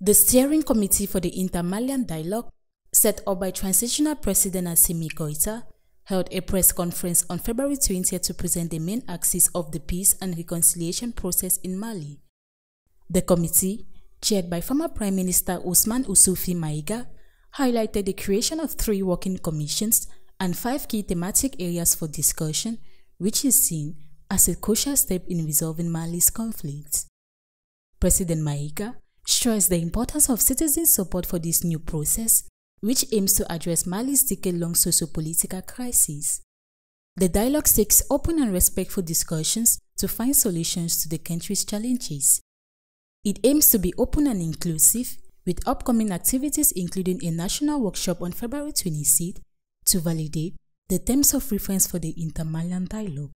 The Steering Committee for the Inter-Malian Dialogue, set up by Transitional President Assimi Goïta, held a press conference on February 20 to present the main axis of the peace and reconciliation process in Mali. The committee, chaired by former Prime Minister Ousmane Issoufi Maïga, highlighted the creation of three working commissions and five key thematic areas for discussion, which is seen as a crucial step in resolving Mali's conflicts. President Maïga stressed the importance of citizen support for this new process, which aims to address Mali's decade-long socio-political crisis. The dialogue seeks open and respectful discussions to find solutions to the country's challenges. It aims to be open and inclusive, with upcoming activities including a national workshop on February 26 to validate the terms of reference for the Inter-Malian dialogue.